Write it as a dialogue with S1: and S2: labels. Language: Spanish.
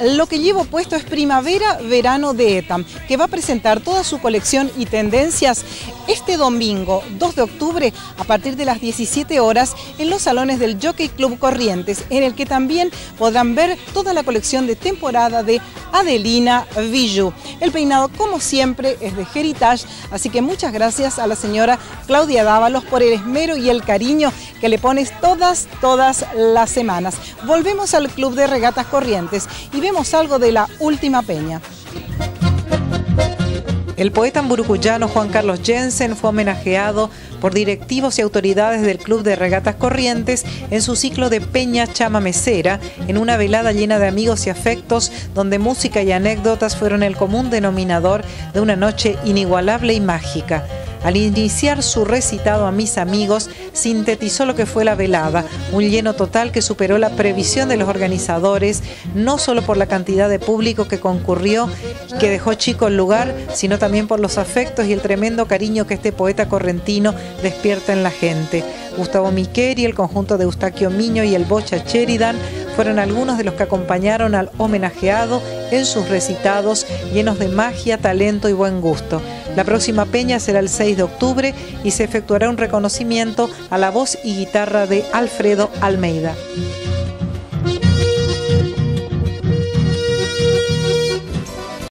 S1: Lo que llevo puesto es Primavera Verano de ETAM, que va a presentar toda su colección y tendencias este domingo 2 de octubre a partir de las 17 horas en los salones del Jockey Club Corrientes, en el que también podrán ver toda la colección de temporada de Adelina Villou. El peinado, como siempre, es de Heritage, así que muchas gracias a la señora Claudia Dávalos por el esmero y el cariño que le pones todas, todas las semanas. Volvemos al Club de Regatas Corrientes y vemos algo de la última peña. El poeta amburucuyano Juan Carlos Jensen fue homenajeado por directivos y autoridades del Club de Regatas Corrientes en su ciclo de Peña Chama Mesera, en una velada llena de amigos y afectos, donde música y anécdotas fueron el común denominador de una noche inigualable y mágica. Al iniciar su recitado a mis amigos, sintetizó lo que fue la velada, un lleno total que superó la previsión de los organizadores, no solo por la cantidad de público que concurrió, que dejó chico el lugar, sino también por los afectos y el tremendo cariño que este poeta correntino despierta en la gente. Gustavo Miqueri, el conjunto de Eustaquio Miño y el Bocha Sheridan fueron algunos de los que acompañaron al homenajeado en sus recitados llenos de magia, talento y buen gusto. La próxima peña será el 6 de octubre y se efectuará un reconocimiento a la voz y guitarra de Alfredo Almeida.